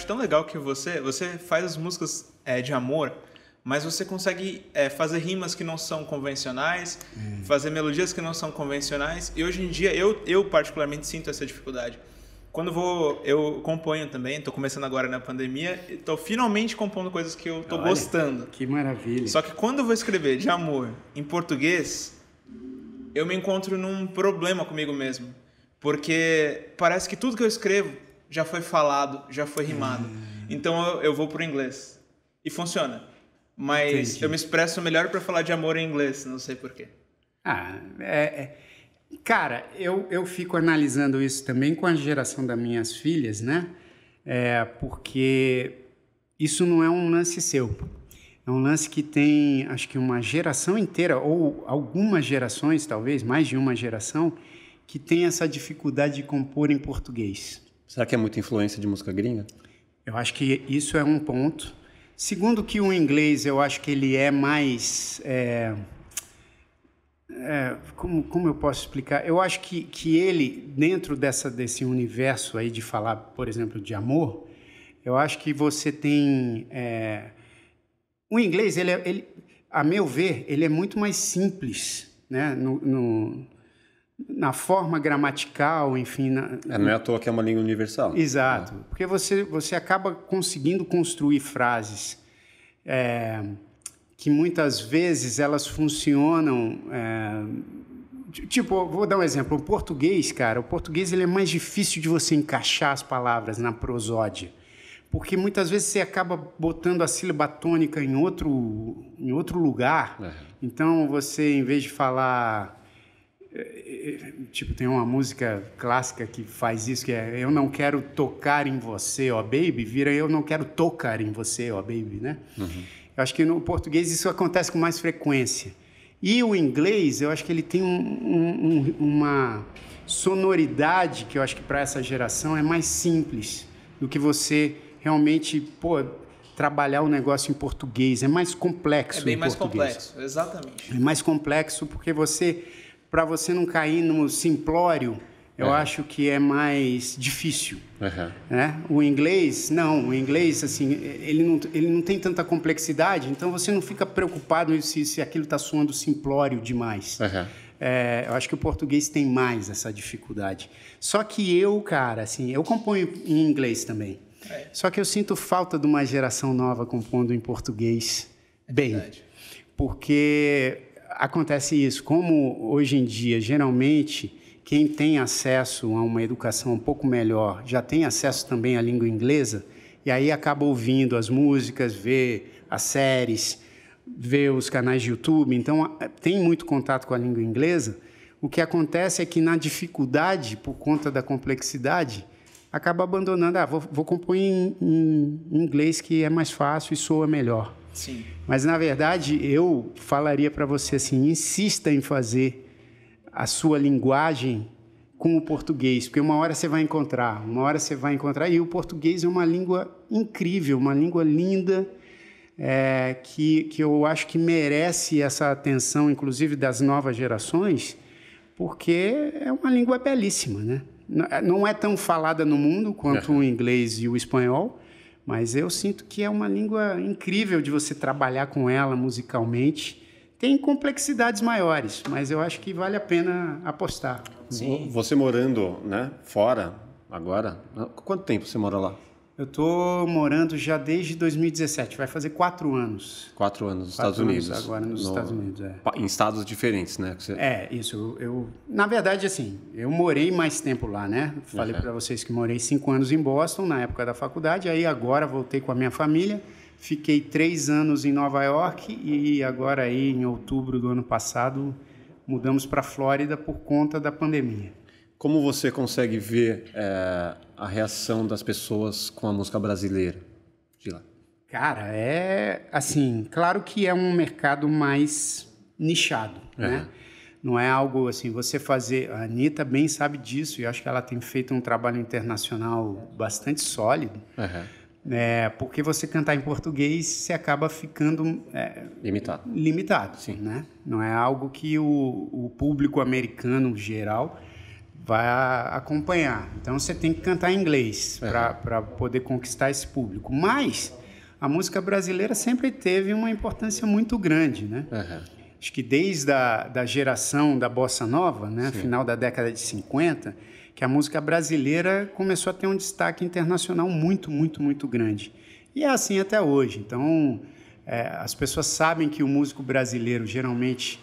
acho tão legal que você, você faz as músicas é, de amor, mas você consegue é, fazer rimas que não são convencionais, hum. fazer melodias que não são convencionais. E hoje em dia eu, eu particularmente sinto essa dificuldade. Quando vou, eu componho também, estou começando agora na pandemia, estou finalmente compondo coisas que eu estou gostando. Que maravilha. Só que quando eu vou escrever de amor em português, eu me encontro num problema comigo mesmo. Porque parece que tudo que eu escrevo já foi falado, já foi rimado. Hum. Então eu, eu vou pro inglês. E funciona. Mas Entendi. eu me expresso melhor para falar de amor em inglês, não sei porquê. Ah, é, é, Cara, eu, eu fico analisando isso também com a geração das minhas filhas, né? É, porque isso não é um lance seu. É um lance que tem, acho que uma geração inteira, ou algumas gerações, talvez, mais de uma geração, que tem essa dificuldade de compor em português. Será que é muita influência de música gringa? Eu acho que isso é um ponto. Segundo que o inglês, eu acho que ele é mais... É, é, como, como eu posso explicar? Eu acho que, que ele, dentro dessa, desse universo aí de falar, por exemplo, de amor, eu acho que você tem... É, o inglês, ele, é, ele, a meu ver, ele é muito mais simples, né? No, no, na forma gramatical, enfim. Na, é, não é à toa que é uma língua universal. Exato, é. porque você, você acaba conseguindo construir frases é, que muitas vezes elas funcionam. É, tipo, vou dar um exemplo. O português, cara, o português ele é mais difícil de você encaixar as palavras na prosódia. Porque muitas vezes você acaba botando a sílaba tônica em outro, em outro lugar. É. Então você, em vez de falar. É, é, tipo, tem uma música clássica que faz isso, que é Eu não quero tocar em você, ó baby, vira Eu não quero tocar em você, ó baby, né? Uhum. Eu acho que no português isso acontece com mais frequência. E o inglês, eu acho que ele tem um, um, uma sonoridade que eu acho que para essa geração é mais simples do que você realmente, pô, trabalhar o negócio em português. É mais complexo. É bem mais português. complexo, exatamente. É mais complexo porque você, para você não cair no simplório, eu uhum. acho que é mais difícil. Uhum. Né? O inglês, não. O inglês, assim, ele não, ele não tem tanta complexidade, então você não fica preocupado se, se aquilo está soando simplório demais. Uhum. É, eu acho que o português tem mais essa dificuldade. Só que eu, cara, assim, eu componho em inglês também. É. Só que eu sinto falta de uma geração nova compondo em português é bem. Verdade. Porque acontece isso. Como hoje em dia, geralmente quem tem acesso a uma educação um pouco melhor já tem acesso também à língua inglesa e aí acaba ouvindo as músicas, vê as séries, vê os canais de YouTube, então tem muito contato com a língua inglesa. O que acontece é que na dificuldade, por conta da complexidade, acaba abandonando. Ah, vou, vou compor em, em, inglês que é mais fácil e soa melhor. Sim. Mas na verdade eu falaria para você assim, insista em fazer a sua linguagem com o português, porque uma hora você vai encontrar, uma hora você vai encontrar. E o português é uma língua incrível, uma língua linda, é, que, que eu acho que merece essa atenção, inclusive das novas gerações, porque é uma língua belíssima, né? Não é tão falada no mundo quanto o inglês e o espanhol, mas eu sinto que é uma língua incrível de você trabalhar com ela musicalmente tem complexidades maiores, mas eu acho que vale a pena apostar. Sim. Você morando né, fora agora, quanto tempo você mora lá? Eu estou morando já desde 2017, vai fazer quatro anos. Quatro anos nos Estados Unidos. agora nos no, Estados Unidos, é. Em estados diferentes, né? Você... É, isso. Eu, eu, na verdade, assim, eu morei mais tempo lá, né? Falei uhum. para vocês que morei cinco anos em Boston, na época da faculdade, aí agora voltei com a minha família Fiquei três anos em Nova York e agora aí em outubro do ano passado mudamos para a Flórida por conta da pandemia. Como você consegue ver é, a reação das pessoas com a música brasileira de lá? Cara, é assim, claro que é um mercado mais nichado, né? Não é algo assim, você fazer. A Anitta bem sabe disso e acho que ela tem feito um trabalho internacional bastante sólido. Uhum é, porque você cantar em português, você acaba ficando é, limitado. Limitado, sim, né? Não é algo que o, o público americano geral vai acompanhar. Então você tem que cantar em inglês uhum. para poder conquistar esse público. Mas a música brasileira sempre teve uma importância muito grande, né? Uhum. Acho que desde a da geração da bossa nova, né, final da década de 50, que a música brasileira começou a ter um destaque internacional muito, muito, muito grande. E é assim até hoje. Então, é, as pessoas sabem que o músico brasileiro geralmente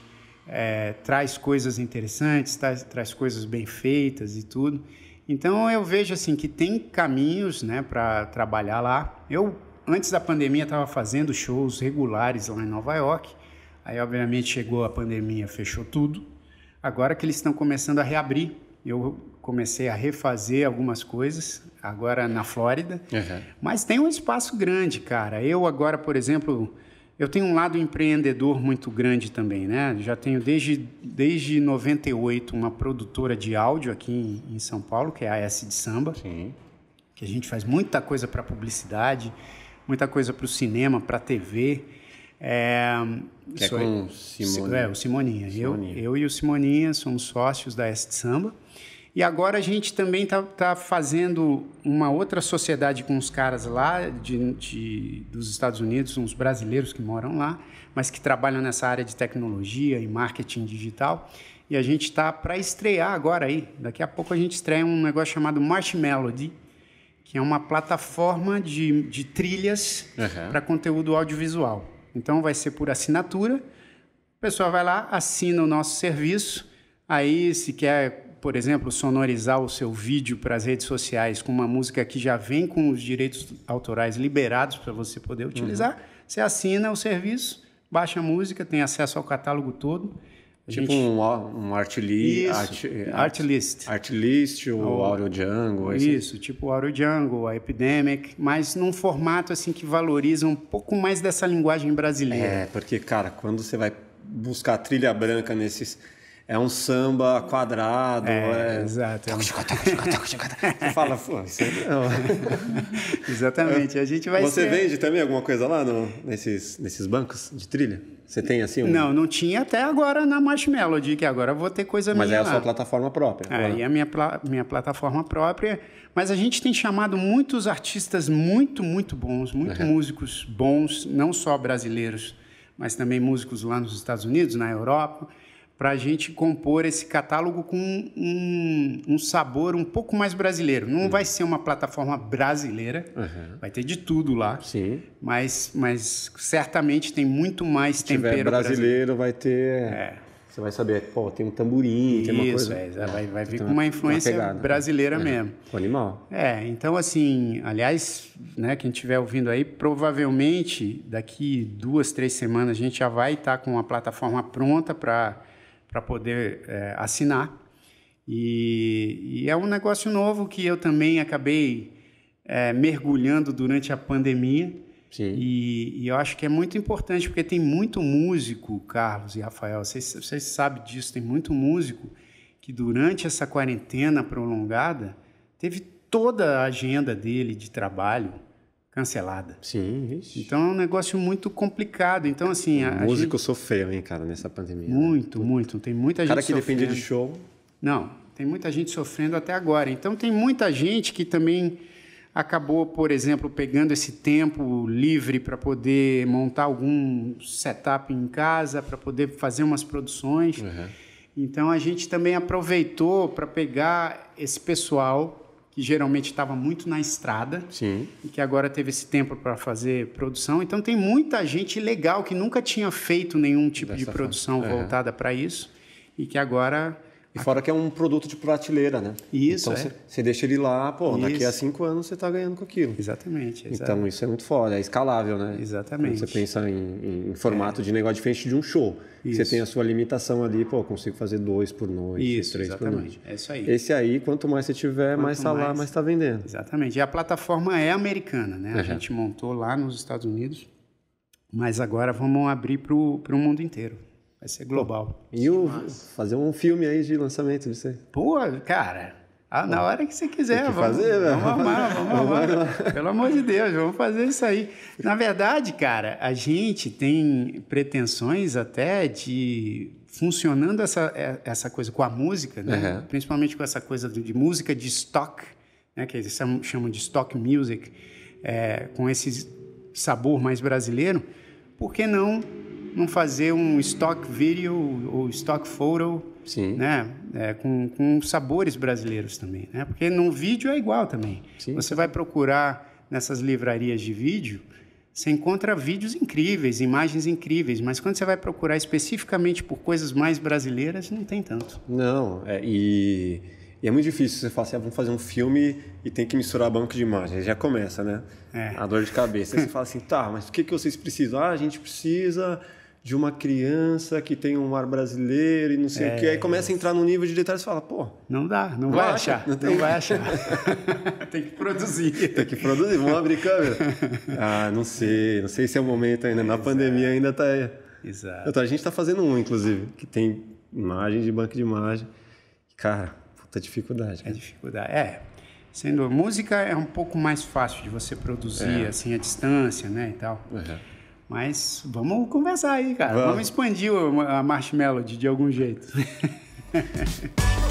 é, traz coisas interessantes, traz, traz coisas bem feitas e tudo. Então eu vejo assim que tem caminhos, né, para trabalhar lá. Eu antes da pandemia estava fazendo shows regulares lá em Nova York. Aí obviamente chegou a pandemia, fechou tudo. Agora que eles estão começando a reabrir, eu comecei a refazer algumas coisas agora na Flórida. Uhum. Mas tem um espaço grande, cara. Eu agora, por exemplo, eu tenho um lado empreendedor muito grande também, né? Já tenho desde, desde 98 uma produtora de áudio aqui em, em São Paulo, que é a S de Samba. Sim. Que a gente faz muita coisa para publicidade, muita coisa para o cinema, para a TV. É, que é com Simoninha. É, o Simoninha. Simoninha. Eu, eu e o Simoninha somos sócios da S de Samba. E agora a gente também está tá fazendo uma outra sociedade com os caras lá de, de, dos Estados Unidos, uns brasileiros que moram lá, mas que trabalham nessa área de tecnologia e marketing digital. E a gente está para estrear agora aí. Daqui a pouco a gente estreia um negócio chamado March Melody, que é uma plataforma de, de trilhas uhum. para conteúdo audiovisual. Então vai ser por assinatura. O pessoal vai lá, assina o nosso serviço. Aí, se quer por exemplo, sonorizar o seu vídeo para as redes sociais com uma música que já vem com os direitos autorais liberados para você poder utilizar, uhum. você assina o serviço, baixa a música, tem acesso ao catálogo todo. A tipo gente... um, um art, li... art, art, list. Art list, o oh, Audio Jungle. Isso, tipo o Audio Jungle, a Epidemic, mas num formato assim que valoriza um pouco mais dessa linguagem brasileira. É, porque, cara, quando você vai buscar trilha branca nesses é um samba quadrado. É, é... exato. É um... Você fala, pô, isso não. Exatamente. A gente vai Você ser... vende também alguma coisa lá no, nesses, nesses bancos de trilha? Você tem assim? Um... Não, não tinha até agora na Marsh Melody, que agora eu vou ter coisa Mas minha. Mas é a sua plataforma própria. É, e a minha, minha plataforma própria. Mas a gente tem chamado muitos artistas muito, muito bons, muito uhum. músicos bons, não só brasileiros, mas também músicos lá nos Estados Unidos, na Europa para a gente compor esse catálogo com um, um, sabor um pouco mais brasileiro. Não uhum. vai ser uma plataforma brasileira, uhum. vai ter de tudo lá. Sim. Mas, mas certamente tem muito mais Se tempero tiver brasileiro. brasileiro vai ter. É. Você vai saber, pô, tem um tamborim, Isso, tem uma coisa. É, vai, vai vir com uma influência uma pegada, brasileira é. mesmo. O animal. É, então assim, aliás, né, quem estiver ouvindo aí, provavelmente daqui duas, três semanas a gente já vai estar com a plataforma pronta para para poder é, assinar. E, e, é um negócio novo que eu também acabei é, mergulhando durante a pandemia. E, e, eu acho que é muito importante, porque tem muito músico, Carlos e Rafael, vocês, vocês sabem disso, tem muito músico que durante essa quarentena prolongada teve toda a agenda dele de trabalho cancelada. Sim, Então é um negócio muito complicado. Então, assim. O músico gente... sofreu, hein, cara, nessa pandemia. Né? Muito, né? muito. Tem muita gente. Cara que sofrendo. depende de show. Não, tem muita gente sofrendo até agora. Então tem muita gente que também acabou, por exemplo, pegando esse tempo livre para poder montar algum setup em casa, para poder fazer umas produções. Uhum. Então a gente também aproveitou para pegar esse pessoal que geralmente estava muito na estrada Sim. e que agora teve esse tempo para fazer produção. Então tem muita gente legal que nunca tinha feito nenhum tipo Dessa de produção forma. voltada para isso e que agora e fora que é um produto de prateleira, né? Isso, então é. você deixa ele lá, pô, isso. daqui a cinco anos você está ganhando com aquilo. Exatamente, exatamente. Então isso é muito foda, é escalável, né? Exatamente. Quando você pensa em, em formato é. de negócio diferente de um show. Isso. Você tem a sua limitação ali, pô, consigo fazer dois por noite, isso, três exatamente. por noite. É isso aí. Esse aí, quanto mais você tiver, quanto mais está lá, mais está vendendo. Exatamente. E a plataforma é americana, né? A gente montou lá nos Estados Unidos, mas agora vamos abrir para o mundo inteiro. Vai ser global. E o, fazer um filme aí de lançamento disso aí. Pô, cara, Ah, na hora que você quiser. Tem que vamos, fazer, vamos, vamos amar, vamos amar. Pelo amor de Deus, vamos fazer isso aí. Na verdade, cara, a gente tem pretensões até de funcionando essa, é, essa coisa com a música, né? Uhum. principalmente com essa coisa de música de stock, né? que eles chamam de stock music, é, com esse sabor mais brasileiro, por que não, não fazer um stock video ou stock photo Sim. Né? É, com, com sabores brasileiros também. Né? Porque no vídeo é igual também. Sim. Você vai procurar nessas livrarias de vídeo, você encontra vídeos incríveis, imagens incríveis, mas quando você vai procurar especificamente por coisas mais brasileiras, não tem tanto. Não, é, e, e, é muito difícil você falar assim, ah, vamos fazer um filme e tem que misturar banco de imagens. Já começa, né? É. A dor de cabeça. Aí você fala assim, tá, mas o que, que vocês precisam? Ah, a gente precisa de uma criança que tem um ar brasileiro e não sei é, o que. Aí começa a entrar no nível de detalhes e fala, pô. Não dá, não, não vai acha, achar. Não, tem... não vai achar. tem que produzir. Tem que produzir, vamos abrir câmera. Ah, não sei, não sei se é o momento ainda. Na Exato. pandemia ainda está. Exato. Então, a gente está fazendo um, inclusive, que tem imagem de banco de imagem. Cara, puta dificuldade. Cara. É dificuldade. É. Sendo música é um pouco mais fácil de você produzir é. assim à distância, né, e tal. Uhum. Mas vamos conversar aí, cara. Vamos, vamos expandir a Marshmallow de algum jeito.